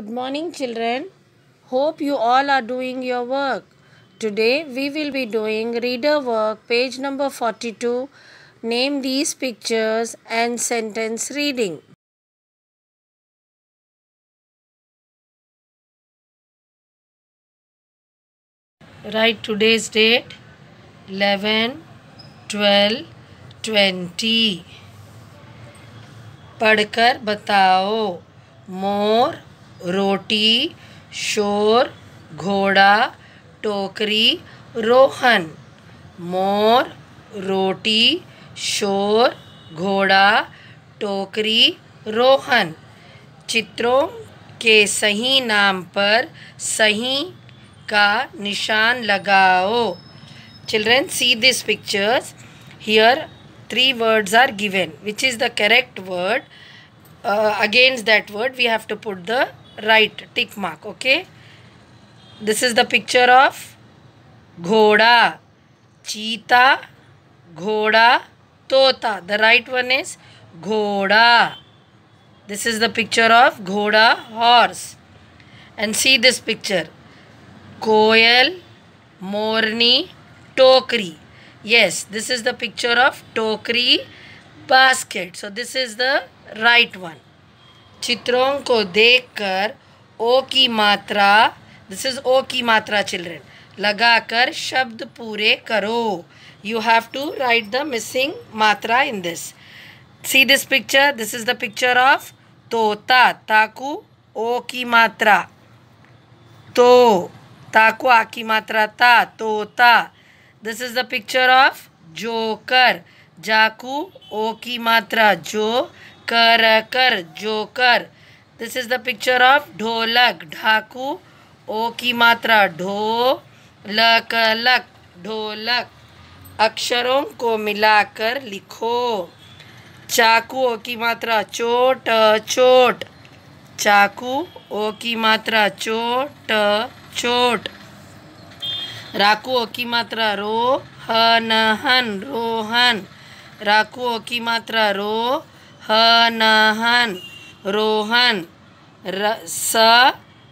Good morning, children. Hope you all are doing your work. Today we will be doing reader work, page number 42. Name these pictures and sentence reading. Write today's date 11 12 20. पढ़कर बताओ मोर रोटी, शोर, घोड़ा, टोकरी, रोहन। मोर, रोटी, शोर, घोड़ा, टोकरी, रोहन। चित्रों के सही नाम पर सही का निशान लगाओ। Children see this pictures here three words are given, which is the correct word. Uh, against that word we have to put the right tick mark okay? This is the picture of ghoda. Cheetah ghoda tota the right one is ghoda. This is the picture of ghoda horse. And see this picture. Koyal morni tokri. Yes this is the picture of tokri basket. So, this is the right one. चित्रों को देखकर ओ की मात्रा this is ओ की मात्रा children लगाकर शब्द पूरे करो you have to write the missing मात्रा in this see this picture this is the picture of tota ताकू ओ की मात्रा तो ताकू आ की मात्रा ता तोता this is the picture of joker Jakhu, ओ की मात्रा, जो, कर कर joker this is the picture of ढोलक, ढाकू, ओ की मात्रा, ढो, लक लक, ढोलक। अक्षरों को मिलाकर लिखो। चाकू, ओ की मात्रा, चोट चोट। चाकू, ओ की मात्रा, चोट चोट। राकू, ओ की मात्रा रो हन हन, रोहन। राकू की मात्रा रो हन हन रोहन, र, स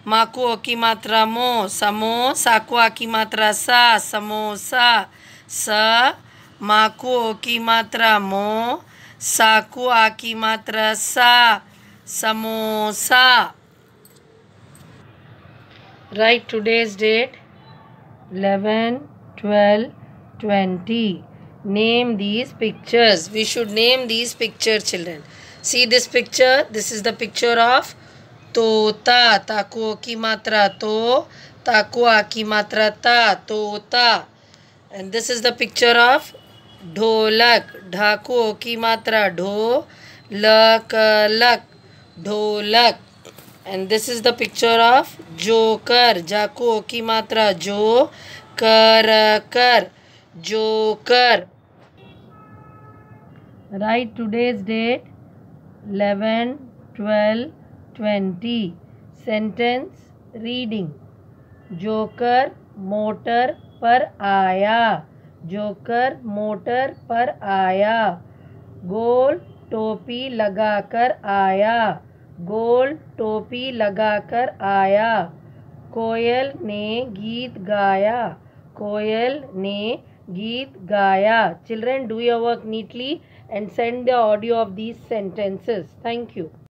माकू की मात्रा, मो, समो साकुआ की मात्रा, सा, समोसा, स माकू की मात्रा, मो साकुआ की मात्रा, सा, samosa. Write today's date 11 12 20 name these pictures we should name these picture children see this picture this is the picture of तोता ताकुओं की मात्रा तो ताकुआ की मात्रा ता तोता and this is the picture of ढोलक ढाकुओं की मात्रा ढो लक लक ढोलक and this is the picture of joker जाको की मात्रा जो कर कर joker. Write today's date 11 12 20 sentence, reading. Joker, motor पर आया। जोकर, मोटर पर आया। गोल टोपी लगाकर आया। गोल टोपी लगाकर आया। कोयल ने गीत गाया। कोयल ने Geet Gaya. Children, do your work neatly and send the audio of these sentences. Thank you.